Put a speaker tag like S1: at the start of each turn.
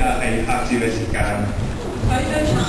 S1: yeah, I have to.